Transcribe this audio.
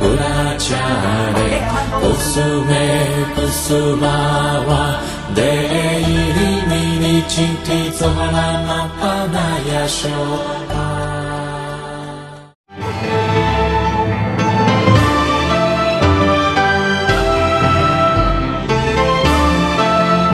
Puracare Kusume kusumawa Deiri minichiti Zohara mapanayasho